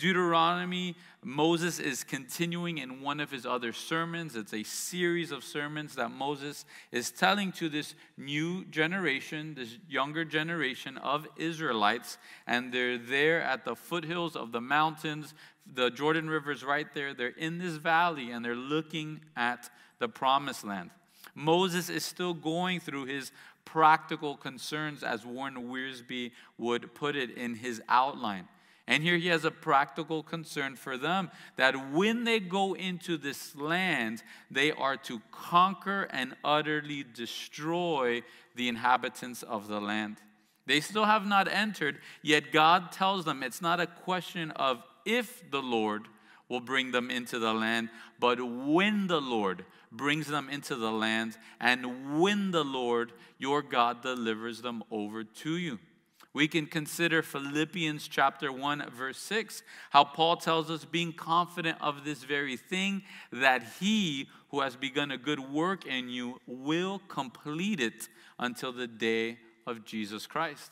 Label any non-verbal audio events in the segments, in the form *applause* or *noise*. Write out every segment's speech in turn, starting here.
Deuteronomy, Moses is continuing in one of his other sermons. It's a series of sermons that Moses is telling to this new generation, this younger generation of Israelites. And they're there at the foothills of the mountains. The Jordan River is right there. They're in this valley and they're looking at the promised land. Moses is still going through his practical concerns, as Warren Wiersbe would put it in his outline. And here he has a practical concern for them that when they go into this land, they are to conquer and utterly destroy the inhabitants of the land. They still have not entered, yet God tells them it's not a question of if the Lord will bring them into the land, but when the Lord brings them into the land, and when the Lord your God delivers them over to you. We can consider Philippians chapter 1, verse 6, how Paul tells us, being confident of this very thing, that he who has begun a good work in you will complete it until the day of Jesus Christ.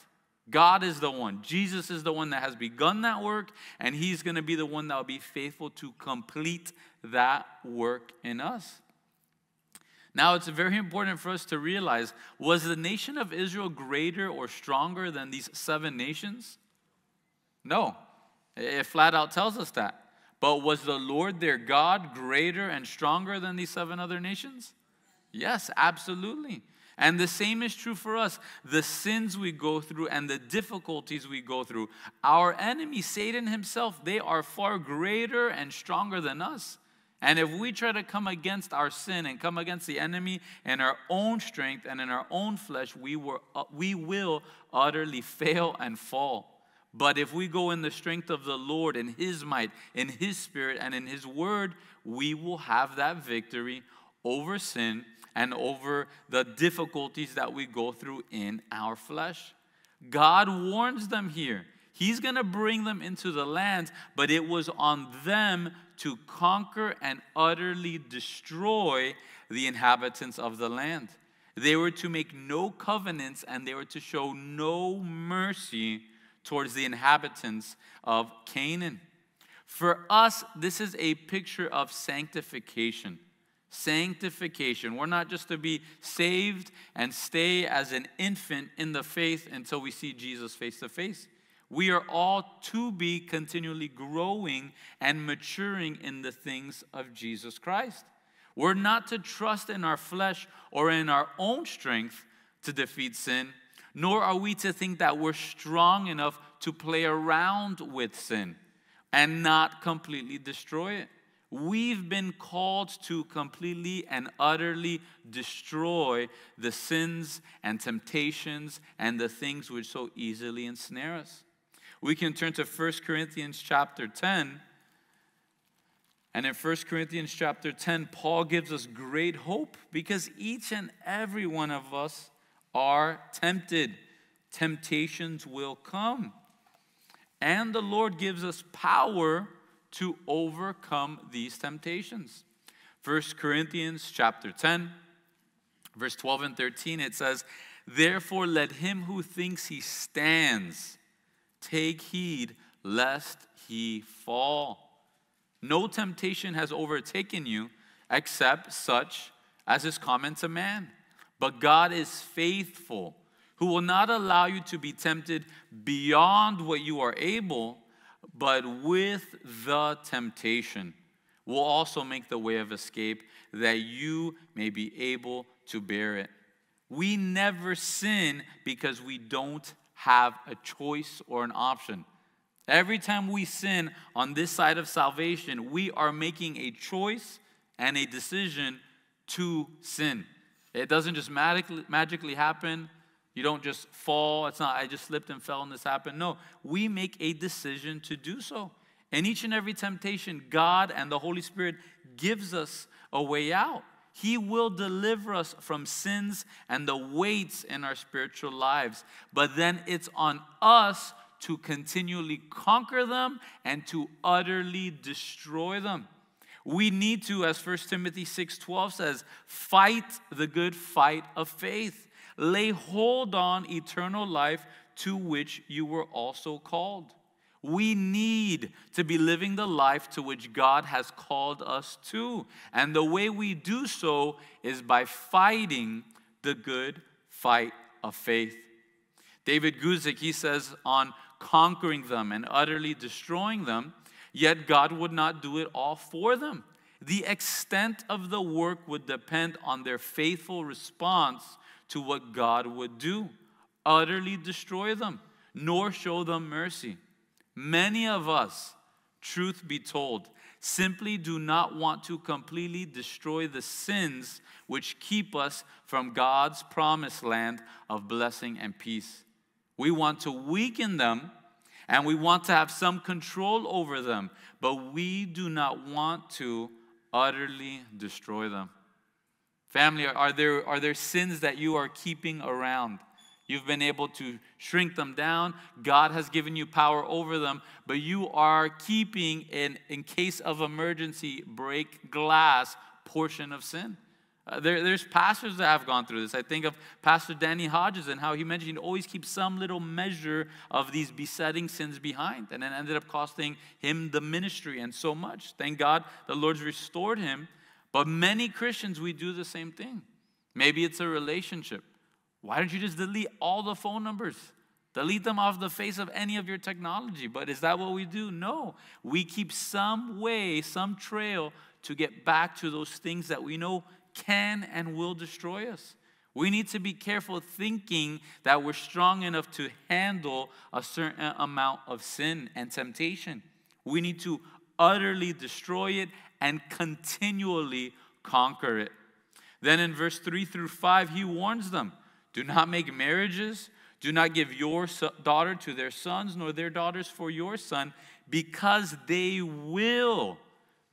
God is the one. Jesus is the one that has begun that work, and he's going to be the one that will be faithful to complete that work in us. Now, it's very important for us to realize was the nation of Israel greater or stronger than these seven nations? No. It flat out tells us that. But was the Lord their God greater and stronger than these seven other nations? Yes, absolutely. And the same is true for us. The sins we go through and the difficulties we go through, our enemy, Satan himself, they are far greater and stronger than us. And if we try to come against our sin and come against the enemy in our own strength and in our own flesh, we, were, uh, we will utterly fail and fall. But if we go in the strength of the Lord, in His might, in His Spirit, and in His Word, we will have that victory over sin and over the difficulties that we go through in our flesh. God warns them here. He's going to bring them into the land, but it was on them to conquer and utterly destroy the inhabitants of the land. They were to make no covenants and they were to show no mercy towards the inhabitants of Canaan. For us, this is a picture of sanctification. Sanctification. We're not just to be saved and stay as an infant in the faith until we see Jesus face to face. We are all to be continually growing and maturing in the things of Jesus Christ. We're not to trust in our flesh or in our own strength to defeat sin, nor are we to think that we're strong enough to play around with sin and not completely destroy it. We've been called to completely and utterly destroy the sins and temptations and the things which so easily ensnare us. We can turn to 1 Corinthians chapter 10. And in 1 Corinthians chapter 10, Paul gives us great hope because each and every one of us are tempted. Temptations will come. And the Lord gives us power to overcome these temptations. 1 Corinthians chapter 10, verse 12 and 13, it says, Therefore let him who thinks he stands Take heed lest he fall. No temptation has overtaken you except such as is common to man. But God is faithful, who will not allow you to be tempted beyond what you are able, but with the temptation will also make the way of escape that you may be able to bear it. We never sin because we don't have a choice or an option. Every time we sin on this side of salvation, we are making a choice and a decision to sin. It doesn't just magically, magically happen. You don't just fall. It's not, I just slipped and fell and this happened. No, we make a decision to do so. And each and every temptation, God and the Holy Spirit gives us a way out. He will deliver us from sins and the weights in our spiritual lives. But then it's on us to continually conquer them and to utterly destroy them. We need to, as 1 Timothy 6:12 says, fight the good fight of faith. Lay hold on eternal life to which you were also called. We need to be living the life to which God has called us to. And the way we do so is by fighting the good fight of faith. David Guzik, he says, on conquering them and utterly destroying them, yet God would not do it all for them. The extent of the work would depend on their faithful response to what God would do utterly destroy them, nor show them mercy. Many of us, truth be told, simply do not want to completely destroy the sins which keep us from God's promised land of blessing and peace. We want to weaken them and we want to have some control over them, but we do not want to utterly destroy them. Family, are there, are there sins that you are keeping around? You've been able to shrink them down. God has given you power over them, but you are keeping, in, in case of emergency, break glass portion of sin. Uh, there, there's pastors that have gone through this. I think of Pastor Danny Hodges and how he mentioned he'd always keep some little measure of these besetting sins behind, and it ended up costing him the ministry and so much. Thank God the Lord's restored him. But many Christians, we do the same thing. Maybe it's a relationship. Why don't you just delete all the phone numbers? Delete them off the face of any of your technology. But is that what we do? No. We keep some way, some trail to get back to those things that we know can and will destroy us. We need to be careful thinking that we're strong enough to handle a certain amount of sin and temptation. We need to utterly destroy it and continually conquer it. Then in verse 3 through 5, he warns them do not make marriages. Do not give your daughter to their sons, nor their daughters for your son, because they will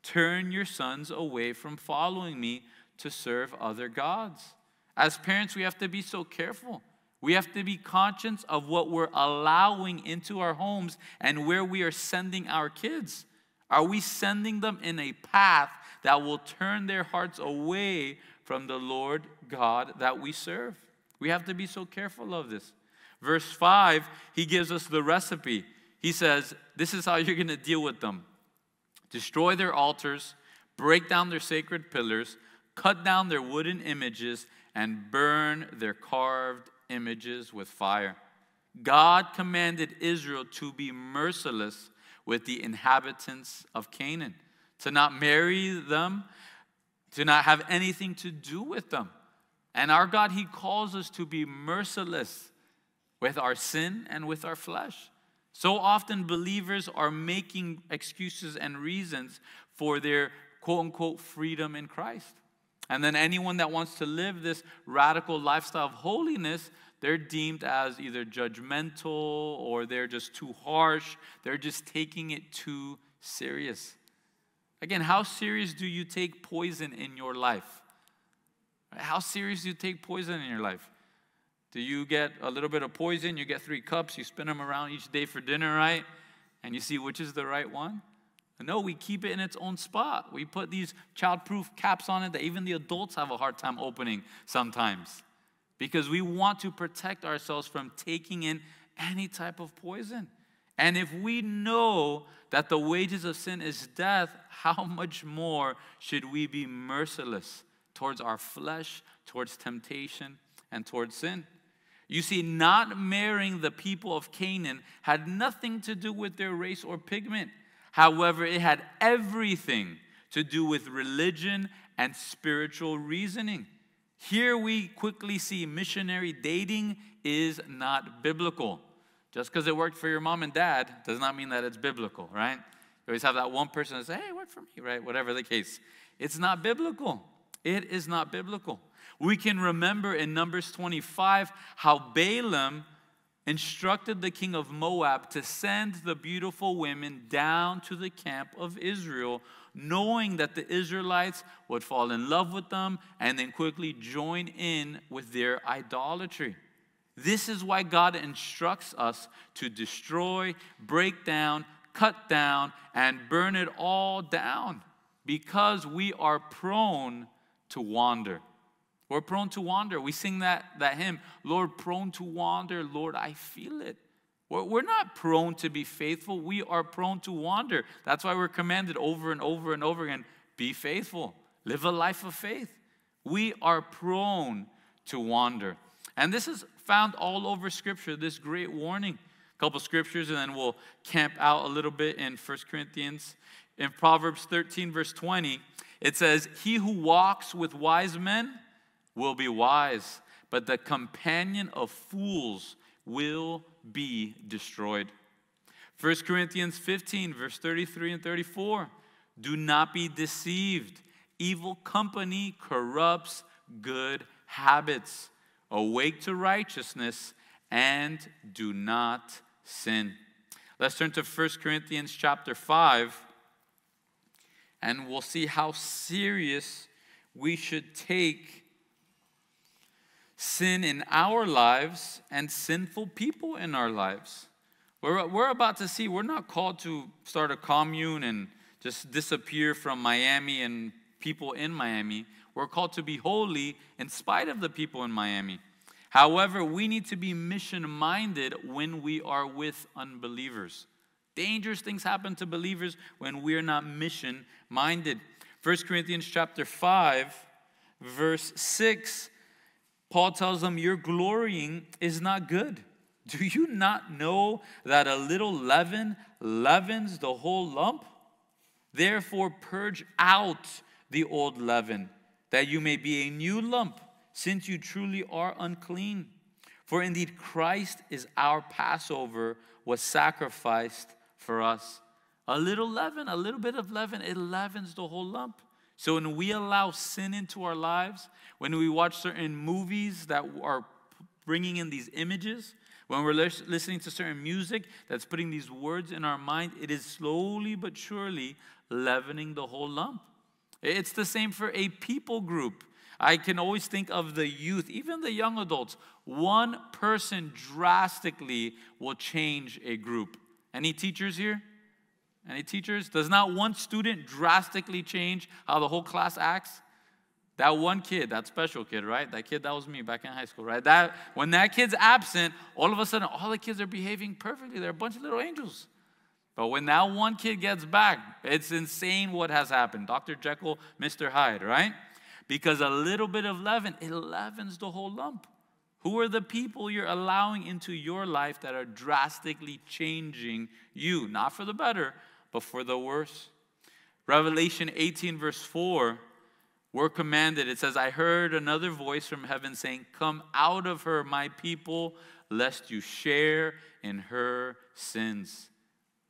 turn your sons away from following me to serve other gods. As parents, we have to be so careful. We have to be conscious of what we're allowing into our homes and where we are sending our kids. Are we sending them in a path that will turn their hearts away from the Lord God that we serve? We have to be so careful of this. Verse 5, he gives us the recipe. He says, This is how you're going to deal with them destroy their altars, break down their sacred pillars, cut down their wooden images, and burn their carved images with fire. God commanded Israel to be merciless with the inhabitants of Canaan, to not marry them, to not have anything to do with them. And our God, He calls us to be merciless with our sin and with our flesh. So often, believers are making excuses and reasons for their quote unquote freedom in Christ. And then anyone that wants to live this radical lifestyle of holiness, they're deemed as either judgmental or they're just too harsh. They're just taking it too serious. Again, how serious do you take poison in your life? How serious do you take poison in your life? Do you get a little bit of poison? You get three cups, you spin them around each day for dinner, right? And you see which is the right one? No, we keep it in its own spot. We put these childproof caps on it that even the adults have a hard time opening sometimes because we want to protect ourselves from taking in any type of poison. And if we know that the wages of sin is death, *laughs* how much more should we be merciless towards our flesh, towards temptation, and towards sin. You see, not marrying the people of Canaan had nothing to do with their race or pigment. However, it had everything to do with religion and spiritual reasoning. Here we quickly see missionary dating is not biblical. Just because it worked for your mom and dad does not mean that it's biblical, right? You always have that one person that say, hey, it worked for me, right? Whatever the case. It's not biblical. It is not biblical. We can remember in Numbers 25 how Balaam instructed the king of Moab to send the beautiful women down to the camp of Israel, knowing that the Israelites would fall in love with them and then quickly join in with their idolatry. This is why God instructs us to destroy, break down, cut down, and burn it all down because we are prone to wander. We're prone to wander. We sing that, that hymn, Lord, prone to wander. Lord, I feel it. We're not prone to be faithful. We are prone to wander. That's why we're commanded over and over and over again be faithful, live a life of faith. We are prone to wander. And this is found all over Scripture, this great warning. A couple scriptures, and then we'll camp out a little bit in 1 Corinthians. In Proverbs 13, verse 20, it says, He who walks with wise men will be wise, but the companion of fools will be destroyed. 1 Corinthians 15, verse 33 and 34. Do not be deceived. Evil company corrupts good habits. Awake to righteousness and do not sin. Let's turn to 1 Corinthians chapter 5 and we'll see how serious we should take sin in our lives and sinful people in our lives. We're, we're about to see, we're not called to start a commune and just disappear from Miami and people in Miami. We're called to be holy in spite of the people in Miami. However, we need to be mission minded when we are with unbelievers. Dangerous things happen to believers when we are not mission minded. 1 Corinthians chapter 5 verse 6 Paul tells them your glorying is not good. Do you not know that a little leaven leavens the whole lump? Therefore purge out the old leaven that you may be a new lump since you truly are unclean. For indeed, Christ is our Passover, was sacrificed for us. A little leaven, a little bit of leaven, it leavens the whole lump. So when we allow sin into our lives, when we watch certain movies that are bringing in these images, when we're listening to certain music that's putting these words in our mind, it is slowly but surely leavening the whole lump. It's the same for a people group. I can always think of the youth, even the young adults. One person drastically will change a group. Any teachers here? Any teachers? Does not one student drastically change how the whole class acts? That one kid, that special kid, right? That kid that was me back in high school, right? That when that kid's absent, all of a sudden all the kids are behaving perfectly. They're a bunch of little angels. But when that one kid gets back, it's insane what has happened. Dr. Jekyll, Mr. Hyde, right? because a little bit of leaven, it leavens the whole lump. Who are the people you're allowing into your life that are drastically changing you? Not for the better, but for the worse. Revelation 18, verse 4, we're commanded. It says, I heard another voice from heaven saying, Come out of her, my people, lest you share in her sins.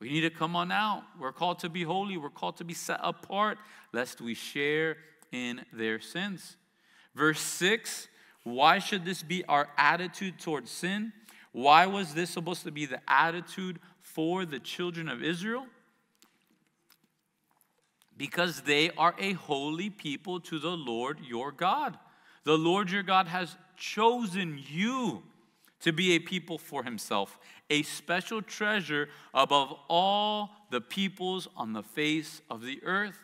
We need to come on out. We're called to be holy. We're called to be set apart, lest we share in their sins. Verse 6 Why should this be our attitude towards sin? Why was this supposed to be the attitude for the children of Israel? Because they are a holy people to the Lord your God. The Lord your God has chosen you to be a people for himself, a special treasure above all the peoples on the face of the earth.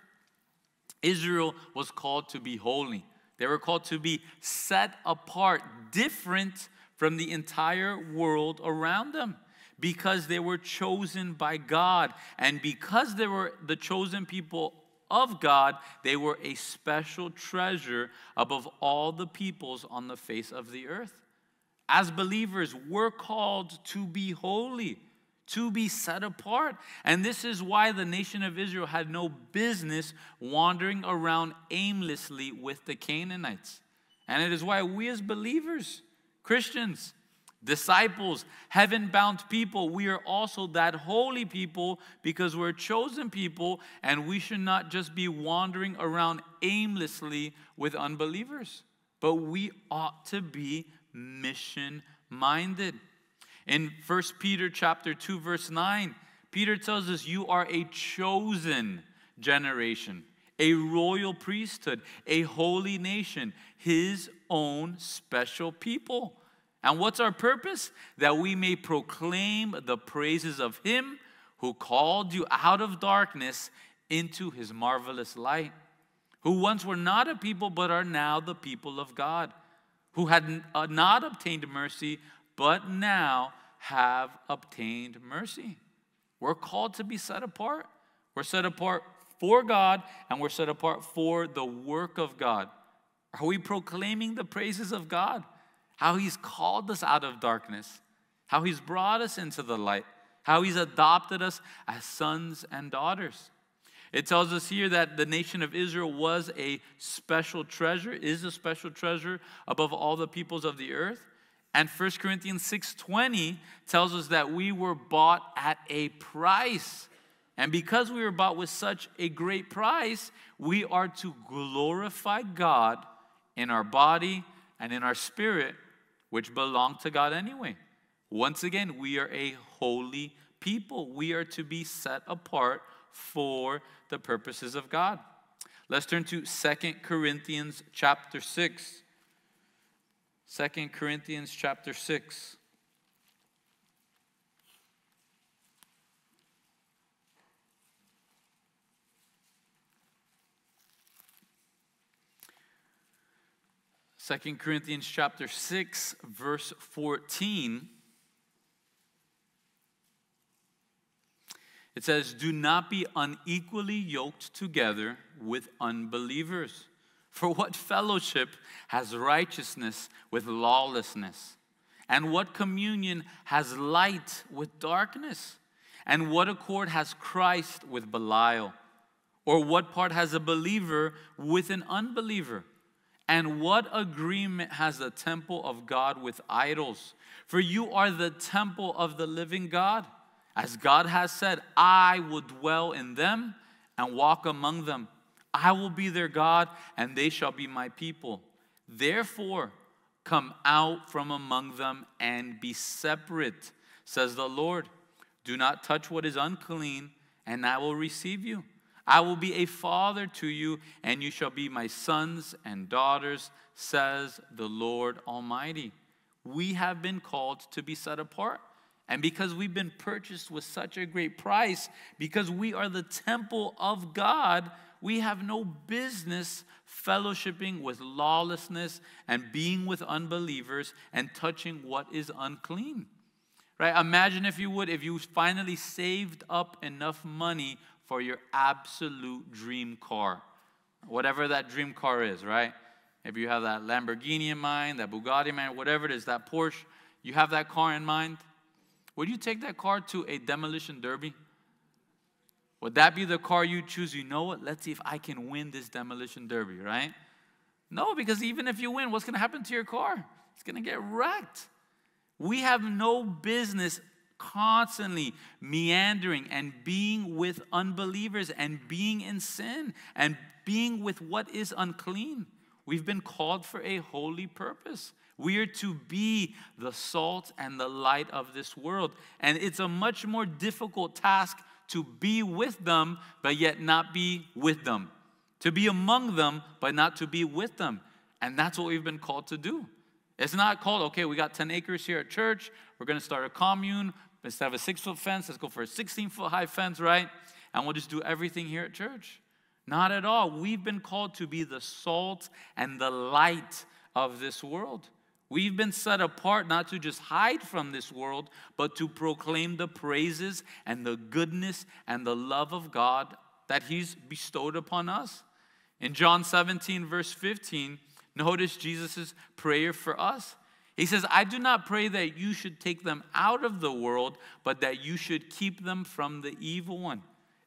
Israel was called to be holy. They were called to be set apart, different from the entire world around them because they were chosen by God. And because they were the chosen people of God, they were a special treasure above all the peoples on the face of the earth. As believers, we're called to be holy to be set apart. And this is why the nation of Israel had no business wandering around aimlessly with the Canaanites. And it is why we, as believers, Christians, disciples, heaven bound people, we are also that holy people because we're chosen people and we should not just be wandering around aimlessly with unbelievers, but we ought to be mission minded. In 1 Peter chapter 2 verse 9, Peter tells us you are a chosen generation, a royal priesthood, a holy nation, his own special people. And what's our purpose? That we may proclaim the praises of him who called you out of darkness into his marvelous light, who once were not a people but are now the people of God, who had uh, not obtained mercy but now have obtained mercy. We're called to be set apart. We're set apart for God and we're set apart for the work of God. Are we proclaiming the praises of God? How He's called us out of darkness, how He's brought us into the light, how He's adopted us as sons and daughters. It tells us here that the nation of Israel was a special treasure, is a special treasure above all the peoples of the earth. And 1 Corinthians 6:20 tells us that we were bought at a price. And because we were bought with such a great price, we are to glorify God in our body and in our spirit, which belong to God anyway. Once again, we are a holy people. We are to be set apart for the purposes of God. Let's turn to Second Corinthians chapter 6. 2 Corinthians chapter 6. Second Corinthians chapter 6 verse 14 It says, Do not be unequally yoked together with unbelievers. For what fellowship has righteousness with lawlessness? And what communion has light with darkness? And what accord has Christ with Belial? Or what part has a believer with an unbeliever? And what agreement has the temple of God with idols? For you are the temple of the living God. As God has said, I will dwell in them and walk among them. I will be their God, and they shall be my people. Therefore, come out from among them and be separate, says the Lord. Do not touch what is unclean, and I will receive you. I will be a father to you, and you shall be my sons and daughters, says the Lord Almighty. We have been called to be set apart and because we've been purchased with such a great price, because we are the temple of God, we have no business fellowshipping with lawlessness and being with unbelievers and touching what is unclean. Right? Imagine if you would, if you finally saved up enough money for your absolute dream car, whatever that dream car is, right? If you have that Lamborghini in mind, that Bugatti in mind, whatever it is, that Porsche, you have that car in mind would you take that car to a demolition derby? Would that be the car you choose? You know what? Let's see if I can win this demolition derby, right? No, because even if you win, what's going to happen to your car? It's going to get wrecked. We have no business constantly meandering and being with unbelievers and being in sin and being with what is unclean. We've been called for a holy purpose. We are to be the salt and the light of this world. And it's a much more difficult task to be with them, but yet not be with them. To be among them, but not to be with them. And that's what we've been called to do. It's not called, okay, we got 10 acres here at church. We're going to start a commune. Instead of a six foot fence, let's go for a 16 foot high fence, right? And we'll just do everything here at church. Not at all. We've been called to be the salt and the light of this world. We've been set apart not to just hide from this world, but to proclaim the praises and the goodness and the love of God that He's bestowed upon us. In John 17, verse 15, notice Jesus' prayer for us. He says, I do not pray that you should take them out of the world, but that you should keep them from the evil one.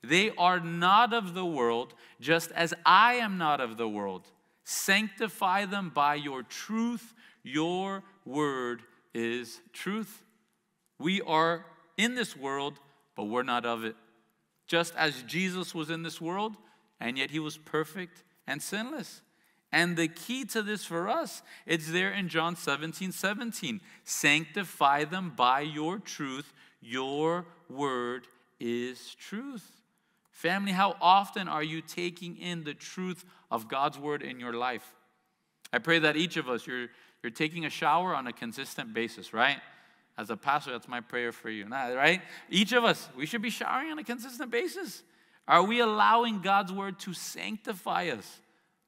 They are not of the world, just as I am not of the world. Sanctify them by your truth. Your word is truth. We are in this world, but we're not of it. Just as Jesus was in this world, and yet he was perfect and sinless. And the key to this for us, it's there in John 17 17. Sanctify them by your truth. Your word is truth. Family, how often are you taking in the truth of God's word in your life? I pray that each of us, you're, you're taking a shower on a consistent basis, right? As a pastor, that's my prayer for you, right? Each of us, we should be showering on a consistent basis. Are we allowing God's word to sanctify us,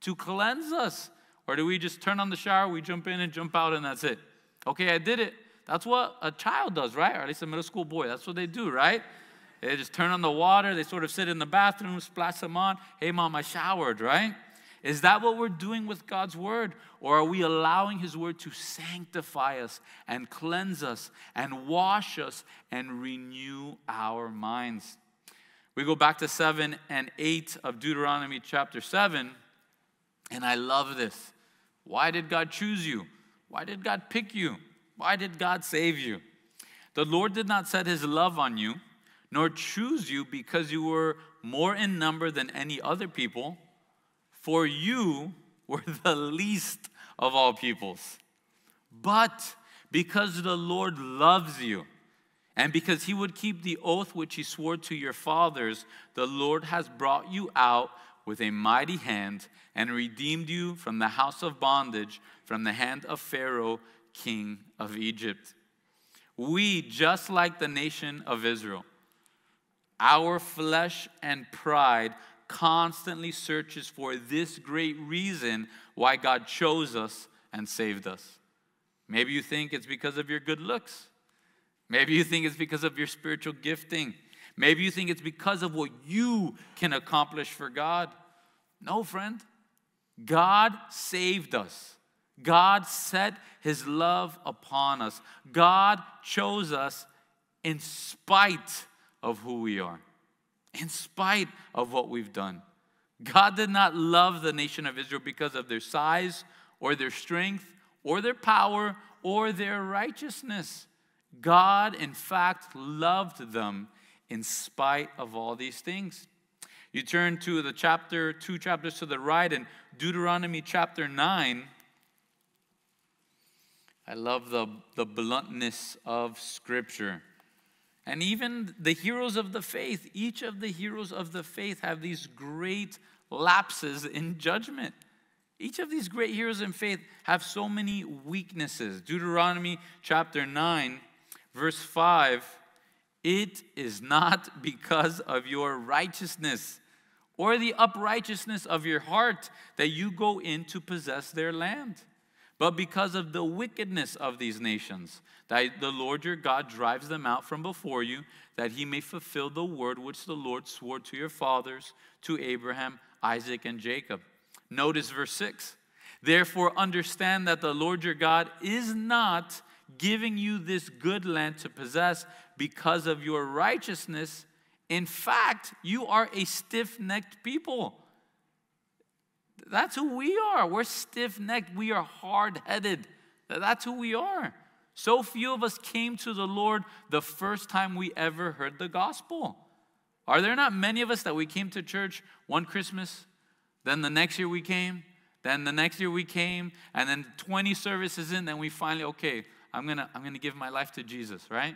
to cleanse us? Or do we just turn on the shower, we jump in and jump out, and that's it? Okay, I did it. That's what a child does, right? Or at least a middle school boy. That's what they do, right? They just turn on the water, they sort of sit in the bathroom, splash them on. Hey, mom, I showered, right? Is that what we're doing with God's word? Or are we allowing his word to sanctify us and cleanse us and wash us and renew our minds? We go back to 7 and 8 of Deuteronomy chapter 7, and I love this. Why did God choose you? Why did God pick you? Why did God save you? The Lord did not set his love on you, nor choose you because you were more in number than any other people, for you were *laughs* the least of all peoples. But because the Lord loves you, and because he would keep the oath which he swore to your fathers, the Lord has brought you out with a mighty hand and redeemed you from the house of bondage, from the hand of Pharaoh, king of Egypt. We, just like the nation of Israel, our flesh and pride constantly searches for this great reason why God chose us and saved us. Maybe you think it's because of your good looks. Maybe you think it's because of your spiritual gifting. Maybe you think it's because of what you can accomplish for God. No, friend. God saved us. God set his love upon us. God chose us in spite of who we are, in spite of what we've done. God did not love the nation of Israel because of their size or their strength or their power or their righteousness. God, in fact, loved them in spite of all these things. You turn to the chapter, two chapters to the right, in Deuteronomy chapter 9. I love the, the bluntness of Scripture. And even the heroes of the faith, each of the heroes of the faith have these great lapses in judgment. Each of these great heroes in faith have so many weaknesses. Deuteronomy chapter 9, verse 5 It is not because of your righteousness or the uprightness of your heart that you go in to possess their land but because of the wickedness of these nations, that the Lord your God drives them out from before you, that he may fulfill the word which the Lord swore to your fathers, to Abraham, Isaac, and Jacob. Notice verse 6. Therefore, understand that the Lord your God is not giving you this good land to possess because of your righteousness. In fact, you are a stiff necked people. That's who we are. We're stiff necked. We are hard headed. That's who we are. So few of us came to the Lord the first time we ever heard the gospel. Are there not many of us that we came to church one Christmas, then the next year we came, then the next year we came, and then 20 services in, then we finally, okay, I'm gonna, I'm gonna give my life to Jesus, right?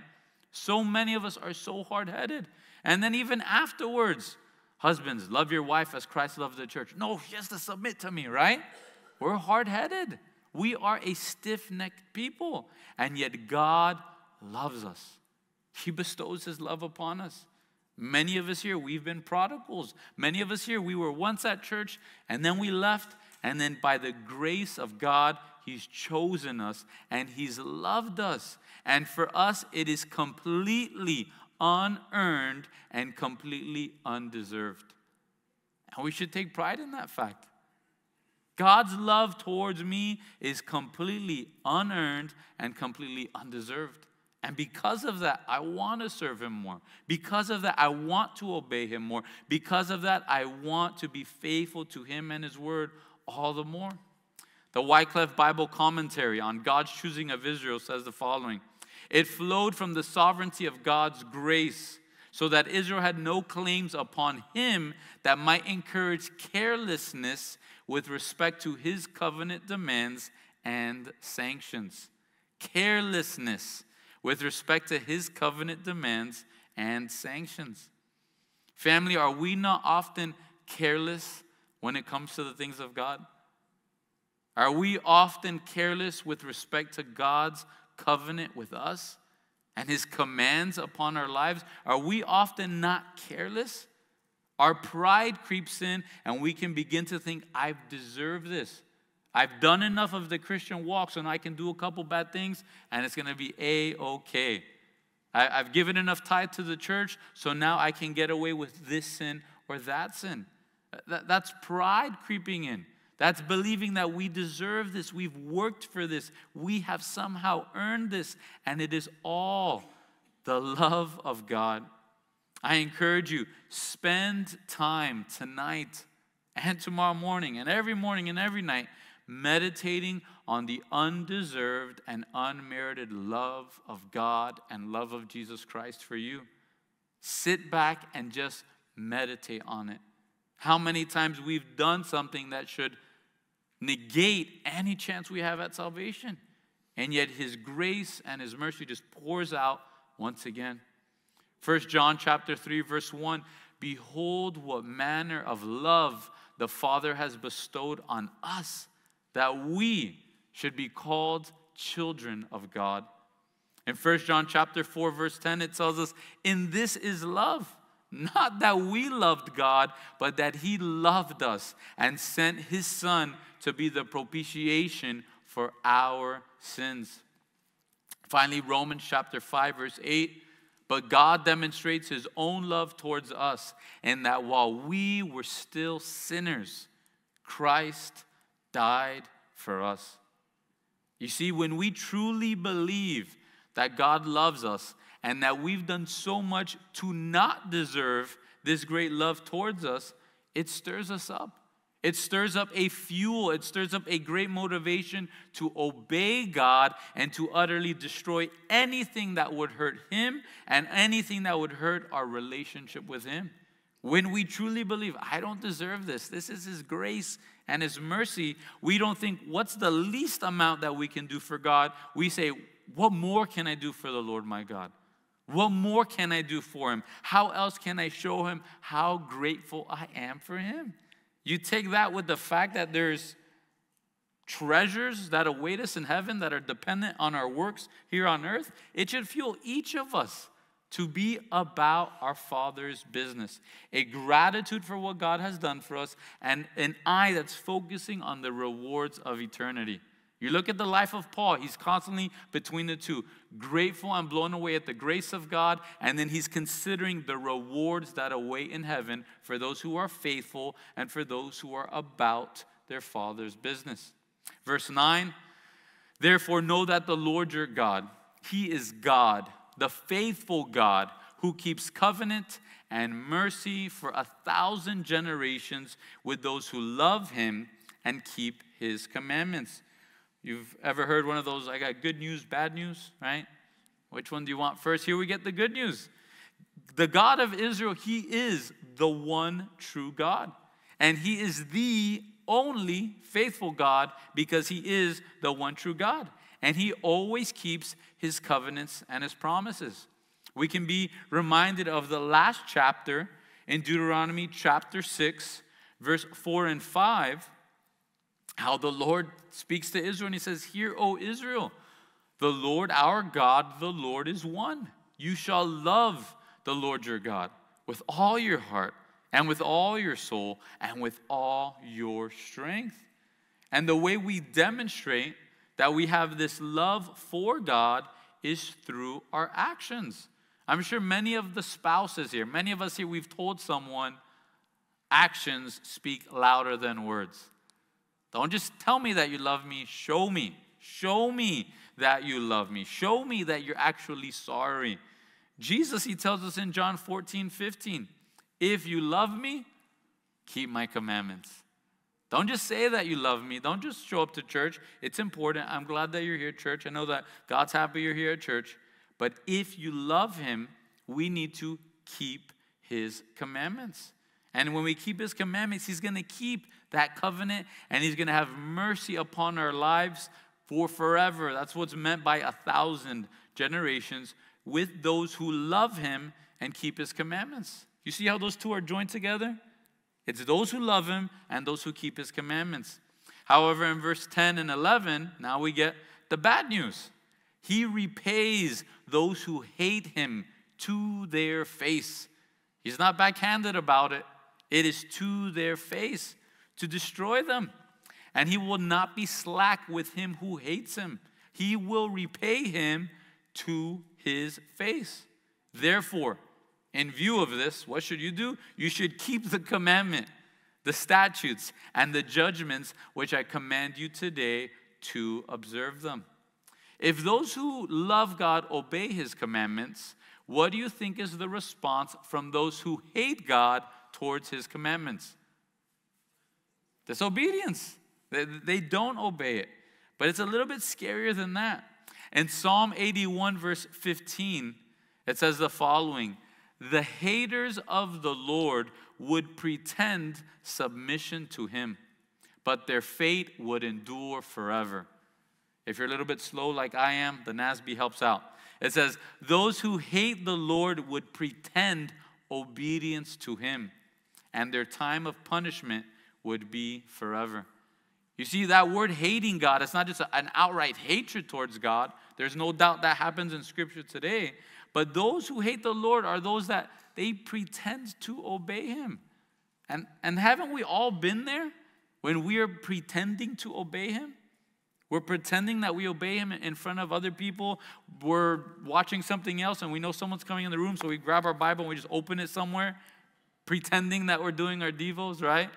So many of us are so hard headed. And then even afterwards, Husbands, love your wife as Christ loved the church. No, she has to submit to me, right? We're hard headed. We are a stiff necked people. And yet God loves us, He bestows His love upon us. Many of us here, we've been prodigals. Many of us here, we were once at church and then we left. And then by the grace of God, He's chosen us and He's loved us. And for us, it is completely unearned and completely undeserved. And we should take pride in that fact. God's love towards me is completely unearned and completely undeserved. And because of that, I want to serve Him more. Because of that, I want to obey Him more. Because of that, I want to be faithful to Him and His Word all the more. The Wycliffe Bible Commentary on God's choosing of Israel says the following it flowed from the sovereignty of God's grace, so that Israel had no claims upon him that might encourage carelessness with respect to his covenant demands and sanctions. Carelessness with respect to his covenant demands and sanctions. Family, are we not often careless when it comes to the things of God? Are we often careless with respect to God's covenant with us and his commands upon our lives, are we often not careless? Our pride creeps in and we can begin to think, I've deserved this. I've done enough of the Christian walk so now I can do a couple bad things and it's going to be a okay. I've given enough tithe to the church so now I can get away with this sin or that sin. That's pride creeping in. That's believing that we deserve this. We've worked for this. We have somehow earned this. And it is all the love of God. I encourage you, spend time tonight and tomorrow morning and every morning and every night meditating on the undeserved and unmerited love of God and love of Jesus Christ for you. Sit back and just meditate on it. How many times we've done something that should negate any chance we have at salvation. And yet his grace and his mercy just pours out once again. First John chapter 3 verse 1 Behold what manner of love the Father has bestowed on us that we should be called children of God. In 1 John chapter 4 verse 10 it tells us in this is love not that we loved God but that he loved us and sent his son to be the propitiation for our sins. Finally Romans chapter 5 verse 8 but God demonstrates his own love towards us and that while we were still sinners Christ died for us. You see, when we truly believe that God loves us and that we've done so much to not deserve this great love towards us, it stirs us up. It stirs up a fuel, it stirs up a great motivation to obey God and to utterly destroy anything that would hurt Him and anything that would hurt our relationship with Him. When we truly believe, I don't deserve this, this is His grace and His mercy, we don't think, what's the least amount that we can do for God? We say, what more can I do for the Lord my God? What more can I do for Him? How else can I show Him how grateful I am for Him? You take that with the fact that there's treasures that await us in heaven that are dependent on our works here on earth, it should fuel each of us to be about our Father's business. A gratitude for what God has done for us, and an eye that's focusing on the rewards of eternity. You look at the life of Paul, he's constantly between the two grateful and blown away at the grace of God, and then he's considering the rewards that await in heaven for those who are faithful and for those who are about their Father's business. Verse 9 Therefore, know that the Lord your God, he is God the faithful God who keeps covenant and mercy for a thousand generations with those who love him and keep his commandments. You've ever heard one of those, I got good news, bad news, right? Which one do you want first? Here we get the good news. The God of Israel, he is the one true God. And he is the only faithful God because he is the one true God and he always keeps his covenants and his promises. We can be reminded of the last chapter in Deuteronomy chapter 6, verse 4 and 5, how the Lord speaks to Israel and he says, Hear, O Israel, the Lord our God, the Lord is one. You shall love the Lord your God with all your heart and with all your soul and with all your strength. And the way we demonstrate that we have this love for God is through our actions. I'm sure many of the spouses here, many of us here, we've told someone, actions speak louder than words. Don't just tell me that you love me, show me. Show me that you love me. Show me that you're actually sorry. Jesus, he tells us in John 14, 15, if you love me, keep my commandments. Don't just say that you love me. Don't just show up to church. It's important. I'm glad that you're here, church. I know that God's happy you're here at church. But if you love Him, we need to keep His commandments. And when we keep His commandments, He's going to keep that covenant and He's going to have mercy upon our lives for forever. That's what's meant by a thousand generations with those who love Him and keep His commandments. You see how those two are joined together? It's those who love him and those who keep his commandments. However, in verse 10 and 11, now we get the bad news. He repays those who hate him to their face. He's not backhanded about it, it is to their face to destroy them. and he will not be slack with him who hates him. He will repay him to his face. Therefore, in view of this, what should you do? You should keep the commandment, the statutes, and the judgments which I command you today to observe them. If those who love God obey his commandments, what do you think is the response from those who hate God towards his commandments? Disobedience. They, they don't obey it. But it's a little bit scarier than that. In Psalm 81, verse 15, it says the following The haters of the Lord would pretend submission to him, but their fate would endure forever. If you're a little bit slow like I am, the NASB helps out. It says, Those who hate the Lord would pretend obedience to him, and their time of punishment would be forever. You see, that word hating God, it's not just an outright hatred towards God. There's no doubt that happens in Scripture today. But those who hate the Lord are those that they pretend to obey Him. And, and haven't we all been there when we are pretending to obey Him? We're pretending that we obey Him in front of other people. We're watching something else and we know someone's coming in the room, so we grab our Bible and we just open it somewhere, pretending that we're doing our devos, right?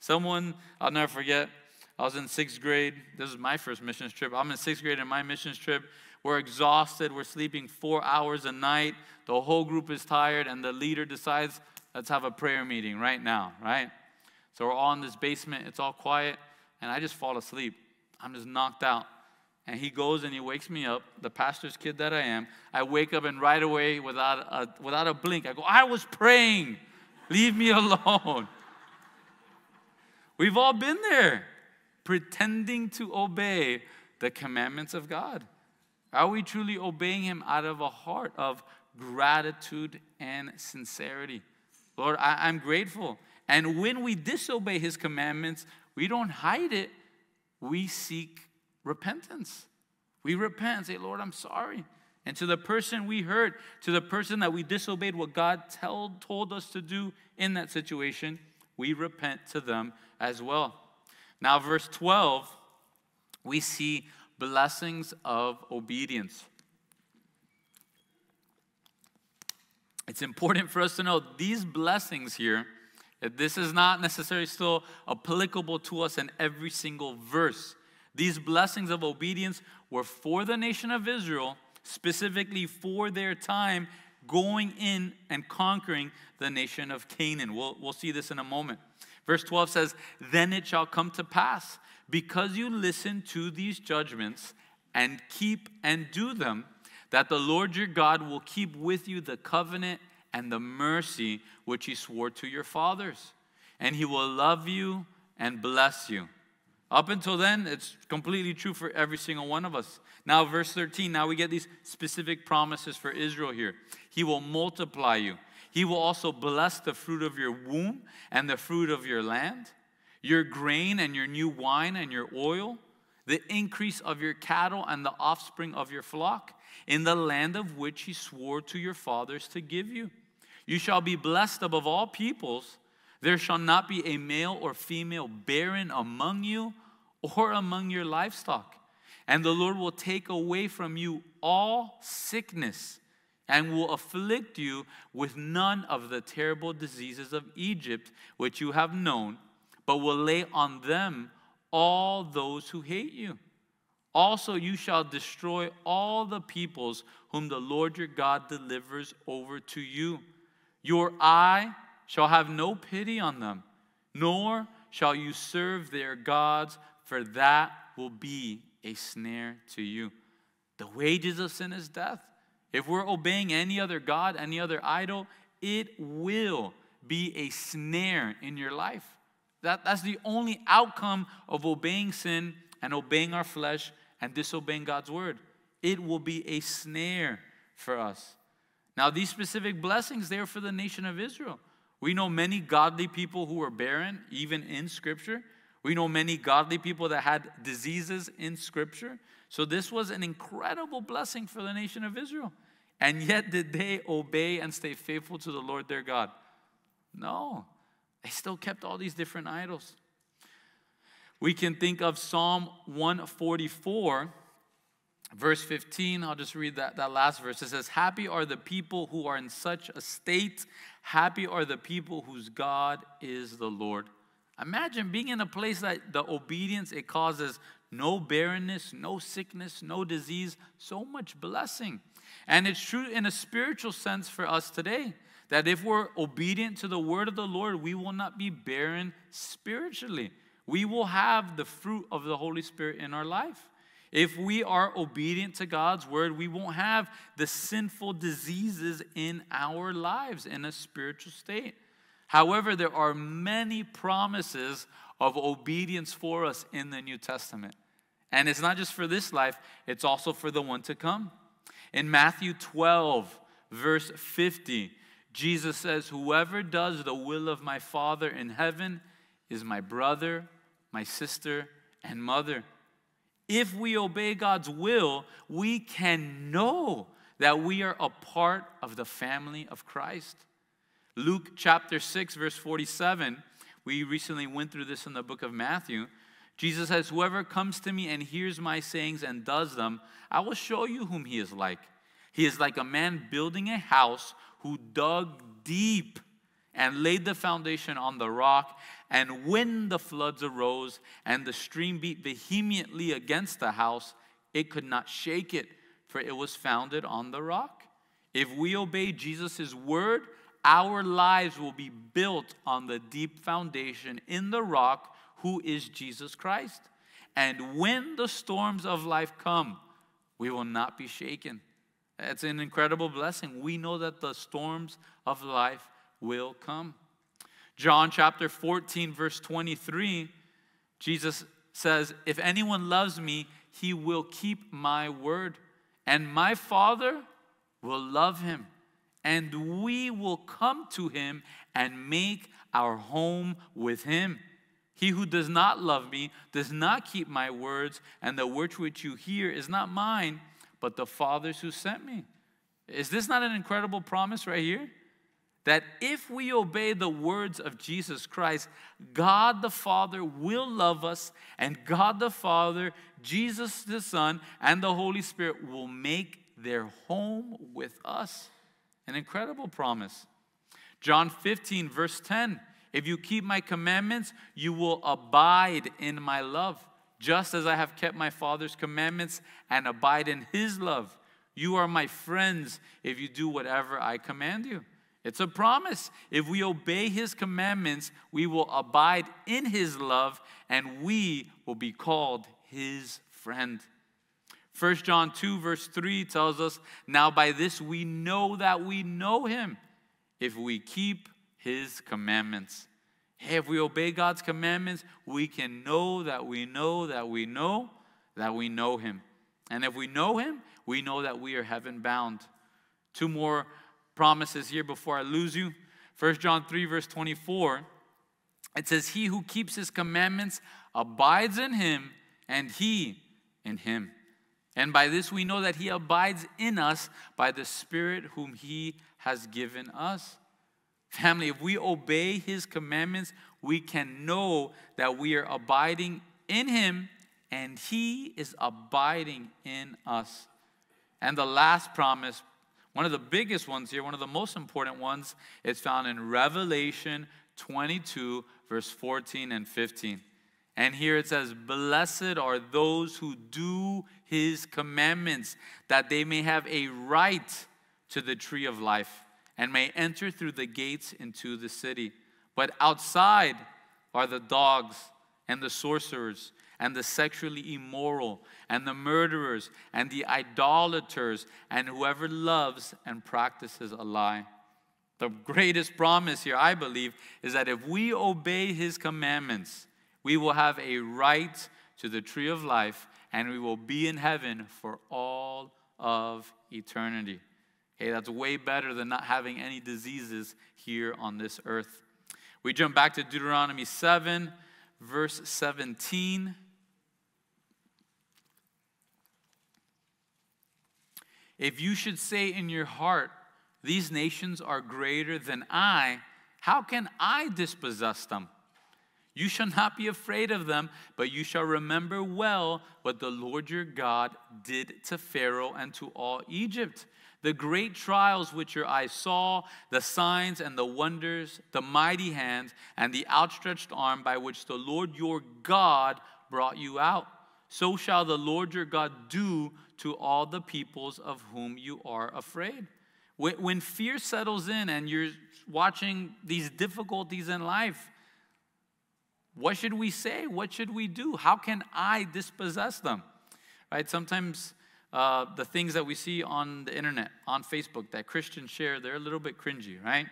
Someone, I'll never forget, I was in sixth grade. This is my first missions trip. I'm in sixth grade in my missions trip. We're exhausted. We're sleeping four hours a night. The whole group is tired, and the leader decides, let's have a prayer meeting right now, right? So we're all in this basement. It's all quiet, and I just fall asleep. I'm just knocked out. And he goes and he wakes me up, the pastor's kid that I am. I wake up and right away, without a, without a blink, I go, I was praying. Leave me alone. We've all been there, pretending to obey the commandments of God. Are we truly obeying Him out of a heart of gratitude and sincerity? Lord, I, am grateful. And when we disobey His commandments, we don't hide it, we seek repentance. We repent say, Lord, I'm sorry. And to the person we hurt, to the person that we disobeyed what God tell, told us to do in that situation, we repent to them as well. Now, verse 12, we see blessings of obedience. It's important for us to know these blessings here, this is not necessarily still applicable to us in every single verse. These blessings of obedience were for the nation of Israel, specifically for their time going in and conquering the nation of Canaan. We'll, we'll see this in a moment. Verse 12 says, Then it shall come to pass, because you listen to these judgments and keep and do them, that the Lord your God will keep with you the covenant and the mercy which he swore to your fathers. And he will love you and bless you. Up until then, it's completely true for every single one of us. Now, verse 13, now we get these specific promises for Israel here. He will multiply you. He will also bless the fruit of your womb and the fruit of your land, your grain and your new wine and your oil, the increase of your cattle and the offspring of your flock, in the land of which he swore to your fathers to give you. You shall be blessed above all peoples. There shall not be a male or female barren among you or among your livestock. And the Lord will take away from you all sickness and will afflict you with none of the terrible diseases of Egypt, which you have known, but will lay on them all those who hate you. Also, you shall destroy all the peoples whom the Lord your God delivers over to you. Your eye shall have no pity on them, nor shall you serve their gods, for that will be a snare to you. The wages of sin is death if we're obeying any other God, any other idol, it will be a snare in your life. That, that's the only outcome of obeying sin and obeying our flesh and disobeying God's word. It will be a snare for us. Now, these specific blessings, they're for the nation of Israel. We know many godly people who were barren, even in Scripture. We know many godly people that had diseases in Scripture. So, this was an incredible blessing for the nation of Israel. And yet, did they obey and stay faithful to the Lord their God? No. They still kept all these different idols. We can think of Psalm 144, verse 15. I'll just read that, that last verse. It says, Happy are the people who are in such a state. Happy are the people whose God is the Lord. Imagine being in a place that the obedience it causes no barrenness, no sickness, no disease, so much blessing. And it's true in a spiritual sense for us today that if we're obedient to the word of the Lord, we will not be barren spiritually. We will have the fruit of the Holy Spirit in our life. If we are obedient to God's word, we won't have the sinful diseases in our lives in a spiritual state. However, there are many promises of obedience for us in the New Testament. And it's not just for this life, it's also for the one to come. In Matthew 12, verse 50, Jesus says, Whoever does the will of my Father in heaven is my brother, my sister, and mother. If we obey God's will, we can know that we are a part of the family of Christ. Luke chapter 6, verse 47, we recently went through this in the book of Matthew. Jesus says, Whoever comes to me and hears my sayings and does them, I will show you whom he is like. He is like a man building a house who dug deep and laid the foundation on the rock. And when the floods arose and the stream beat vehemently against the house, it could not shake it, for it was founded on the rock. If we obey Jesus' word, our lives will be built on the deep foundation in the rock, who is Jesus Christ. And when the storms of life come, we will not be shaken. It's an incredible blessing. We know that the storms of life will come. John chapter 14, verse 23, Jesus says, If anyone loves me, he will keep my word, and my Father will love him and we will come to him and make our home with him. He who does not love me does not keep my words, and the word which you hear is not mine, but the Father's who sent me. Is this not an incredible promise right here? That if we obey the words of Jesus Christ, God the Father will love us, and God the Father, Jesus the Son, and the Holy Spirit will make their home with us. An incredible promise. John 15, verse 10 If you keep my commandments, you will abide in my love, just as I have kept my Father's commandments and abide in his love. You are my friends if you do whatever I command you. It's a promise. If we obey his commandments, we will abide in his love and we will be called his friend. 1 John 2, verse 3 tells us, Now by this we know that we know him if we keep his commandments. Hey, if we obey God's commandments, we can know that we know that we know that we know him. And if we know him, we know that we are heaven bound. Two more promises here before I lose you. 1 John 3, verse 24, it says, He who keeps his commandments abides in him, and he in him. And by this we know that he abides in us by the Spirit whom he has given us. Family, if we obey his commandments, we can know that we are abiding in him and he is abiding in us. And the last promise, one of the biggest ones here, one of the most important ones, is found in Revelation 22, verse 14 and 15. And here it says, Blessed are those who do his commandments, that they may have a right to the tree of life and may enter through the gates into the city. But outside are the dogs and the sorcerers and the sexually immoral and the murderers and the idolaters and whoever loves and practices a lie. The greatest promise here, I believe, is that if we obey his commandments, we will have a right to the tree of life and we will be in heaven for all of eternity. Hey, that's way better than not having any diseases here on this earth. We jump back to Deuteronomy 7, verse 17. If you should say in your heart, These nations are greater than I, how can I dispossess them? You shall not be afraid of them, but you shall remember well what the Lord your God did to Pharaoh and to all Egypt. The great trials which your eyes saw, the signs and the wonders, the mighty hand, and the outstretched arm by which the Lord your God brought you out. So shall the Lord your God do to all the peoples of whom you are afraid. When fear settles in and you're watching these difficulties in life, what should we say? What should we do? How can I dispossess them? Right? Sometimes uh, the things that we see on the internet, on Facebook, that Christians share, they're a little bit cringy, right?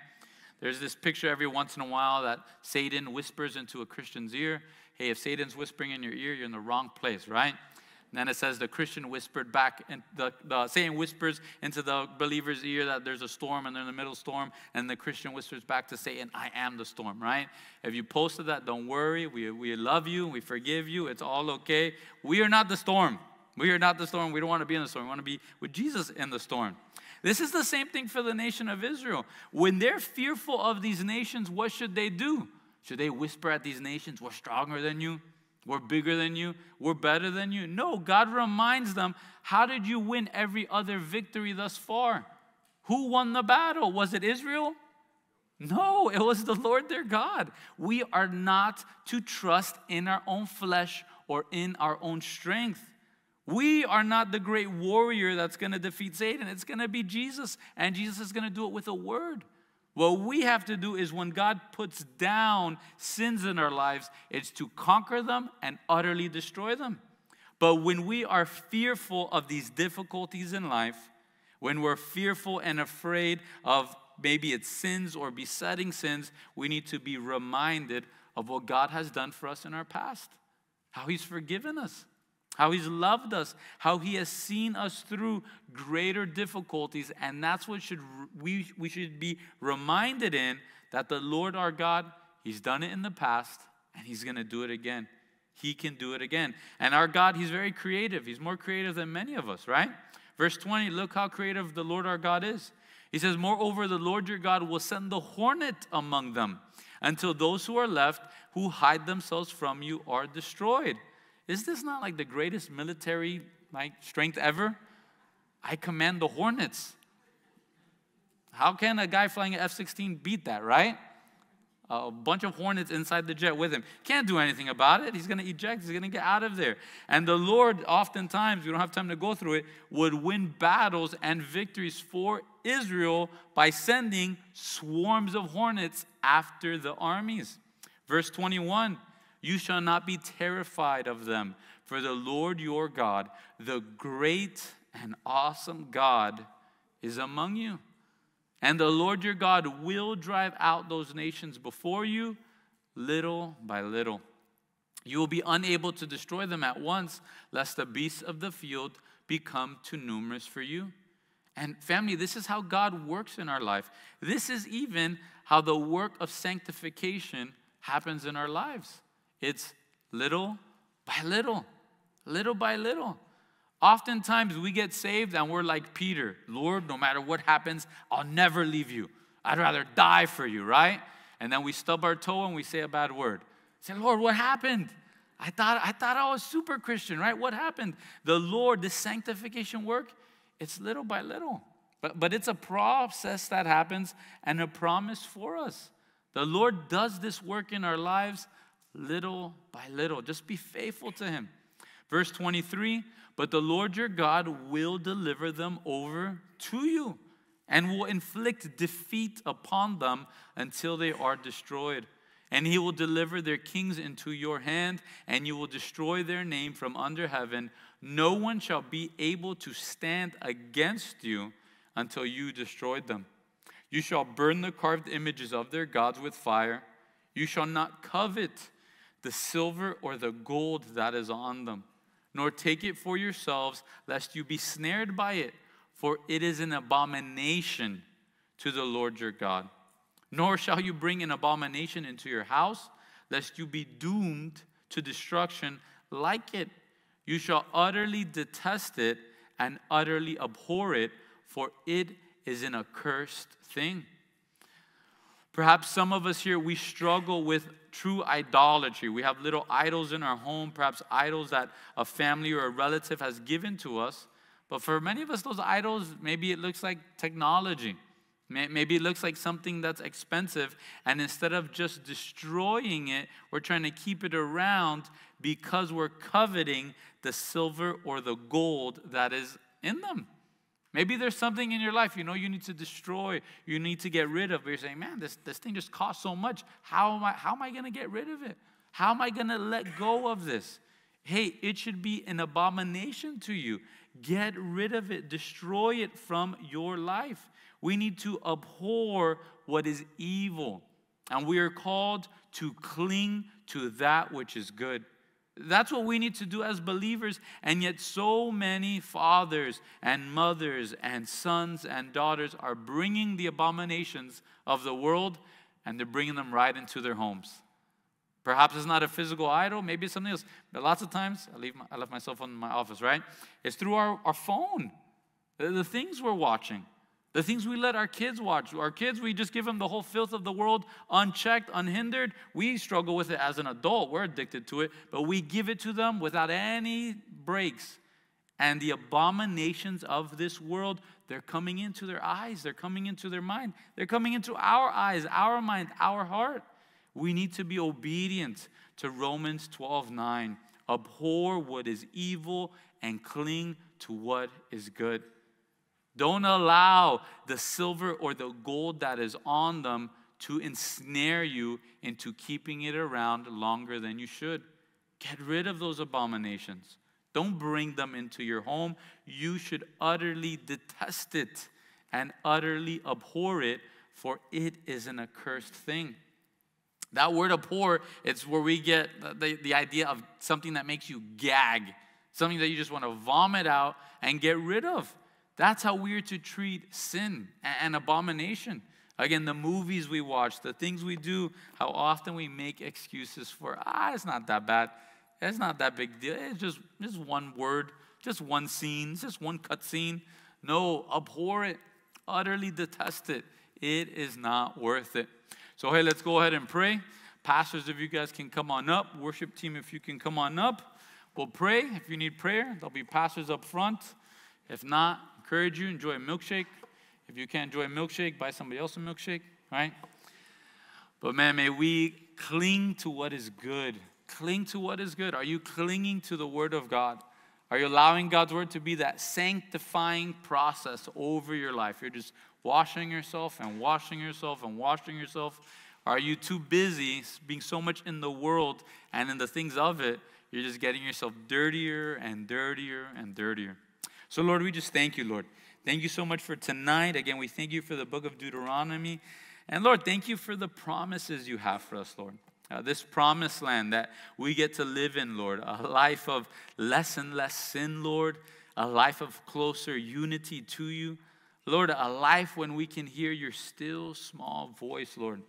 There's this picture every once in a while that Satan whispers into a Christian's ear. Hey, if Satan's whispering in your ear, you're in the wrong place, right? And then it says the Christian whispered back, and the, the Satan whispers into the believer's ear that there's a storm and they're in the middle of storm, and the Christian whispers back to Satan, I am the storm, right? If you posted that, don't worry. We, we love you, we forgive you, it's all okay. We are not the storm. We are not the storm. We don't want to be in the storm. We want to be with Jesus in the storm. This is the same thing for the nation of Israel. When they're fearful of these nations, what should they do? Should they whisper at these nations, We're stronger than you? We're bigger than you. We're better than you. No, God reminds them, how did you win every other victory thus far? Who won the battle? Was it Israel? No, it was the Lord their God. We are not to trust in our own flesh or in our own strength. We are not the great warrior that's going to defeat Satan. It's going to be Jesus, and Jesus is going to do it with a word. What we have to do is when God puts down sins in our lives, it's to conquer them and utterly destroy them. But when we are fearful of these difficulties in life, when we're fearful and afraid of maybe it's sins or besetting sins, we need to be reminded of what God has done for us in our past, how He's forgiven us, how He's loved us, how He has seen us through greater difficulties. And that's what should we, we should be reminded in that the Lord our God, He's done it in the past and He's going to do it again. He can do it again. And our God, He's very creative. He's more creative than many of us, right? Verse 20, look how creative the Lord our God is. He says, Moreover, the Lord your God will send the hornet among them until those who are left who hide themselves from you are destroyed. Is this not like the greatest military like strength ever? I command the hornets. How can a guy flying an F 16 beat that, right? A bunch of hornets inside the jet with him. Can't do anything about it. He's going to eject, he's going to get out of there. And the Lord, oftentimes, we don't have time to go through it, would win battles and victories for Israel by sending swarms of hornets after the armies. Verse 21 you shall not be terrified of them, for the Lord your God, the great and awesome God, is among you. And the Lord your God will drive out those nations before you little by little. You will be unable to destroy them at once, lest the beasts of the field become too numerous for you. And family, this is how God works in our life. This is even how the work of sanctification happens in our lives. It's little by little, little by little. Oftentimes we get saved and we're like Peter Lord, no matter what happens, I'll never leave you. I'd rather die for you, right? And then we stub our toe and we say a bad word. Say, Lord, what happened? I thought, I thought I was super Christian, right? What happened? The Lord, the sanctification work, it's little by little. But, but it's a process that happens and a promise for us. The Lord does this work in our lives little by little. Just be faithful to him. Verse 23 But the Lord your God will deliver them over to you and will inflict defeat upon them until they are destroyed. And he will deliver their kings into your hand, and you will destroy their name from under heaven. No one shall be able to stand against you until you destroyed them. You shall burn the carved images of their gods with fire. You shall not covet the silver or the gold that is on them, nor take it for yourselves, lest you be snared by it, for it is an abomination to the Lord your God. Nor shall you bring an abomination into your house, lest you be doomed to destruction like it. You shall utterly detest it and utterly abhor it, for it is an accursed thing. Perhaps some of us here, we struggle with true idolatry. We have little idols in our home, perhaps idols that a family or a relative has given to us. But for many of us, those idols, maybe it looks like technology. Maybe it looks like something that's expensive, and instead of just destroying it, we're trying to keep it around because we're coveting the silver or the gold that is in them. Maybe there's something in your life you know you need to destroy, you need to get rid of, but you're saying, man, this, this thing just costs so much. How am I, how am I going to get rid of it? How am I going to let go of this? Hey, it should be an abomination to you. Get rid of it, destroy it from your life. We need to abhor what is evil, and we are called to cling to that which is good. That's what we need to do as believers. And yet, so many fathers and mothers and sons and daughters are bringing the abominations of the world and they're bringing them right into their homes. Perhaps it's not a physical idol, maybe it's something else. But lots of times, I, leave my, I left myself in my office, right? It's through our, our phone, the, the things we're watching. The things we let our kids watch. Our kids, we just give them the whole filth of the world unchecked, unhindered. We struggle with it as an adult. We're addicted to it, but we give it to them without any breaks. And the abominations of this world, they're coming into their eyes, they're coming into their mind, they're coming into our eyes, our mind, our heart. We need to be obedient to Romans 12 9. Abhor what is evil and cling to what is good. Don't allow the silver or the gold that is on them to ensnare you into keeping it around longer than you should. Get rid of those abominations. Don't bring them into your home. You should utterly detest it and utterly abhor it, for it is an accursed thing. That word abhor, it's where we get the, the idea of something that makes you gag, something that you just want to vomit out and get rid of. That's how we are to treat sin and abomination. Again, the movies we watch, the things we do, how often we make excuses for, ah, it's not that bad. It's not that big deal. It's just, just one word, just one scene, just one cut scene. No, abhor it, utterly detest it. It is not worth it. So, hey, let's go ahead and pray. Pastors, if you guys can come on up, worship team, if you can come on up, we'll pray. If you need prayer, there'll be pastors up front. If not, encourage you, enjoy a milkshake. If you can't enjoy a milkshake, buy somebody else a milkshake, right? But man, may we cling to what is good. Cling to what is good. Are you clinging to the Word of God? Are you allowing God's Word to be that sanctifying process over your life? You're just washing yourself and washing yourself and washing yourself. Are you too busy being so much in the world and in the things of it? You're just getting yourself dirtier and dirtier and dirtier. So, Lord, we just thank you, Lord. Thank you so much for tonight. Again, we thank you for the book of Deuteronomy. And Lord, thank you for the promises you have for us, Lord. Uh, this promised land that we get to live in, Lord. A life of less and less sin, Lord. A life of closer unity to you. Lord, a life when we can hear your still small voice, Lord.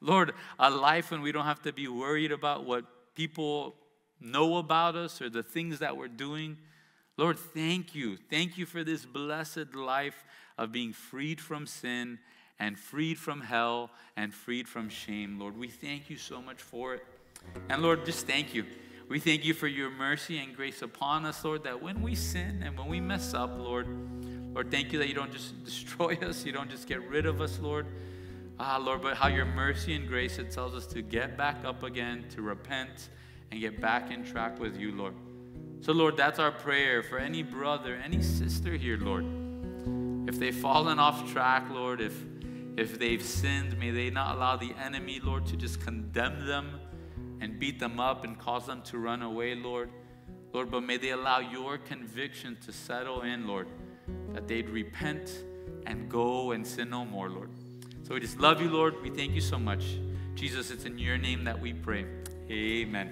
Lord, a life when we don't have to be worried about what people know about us or the things that we're doing. Lord, thank you. Thank you for this blessed life of being freed from sin and freed from hell and freed from shame. Lord, we thank you so much for it. And Lord, just thank you. We thank you for your mercy and grace upon us, Lord, that when we sin and when we mess up, Lord, Lord, thank you that you don't just *laughs* destroy us, you don't just get rid of us, Lord. Ah, Lord, but how your mercy and grace, it tells us to get back up again, to repent, and get back in track with you, Lord. So, Lord, that's our prayer for any brother, any sister here, Lord. If they've fallen off track, Lord, if, if they've sinned, may they not allow the enemy, Lord, to just condemn them and beat them up and cause them to run away, Lord. Lord, but may they allow your conviction to settle in, Lord, that they'd repent and go and sin no more, Lord. So we just love you, Lord. We thank you so much. Jesus, it's in your name that we pray. Amen. Amen.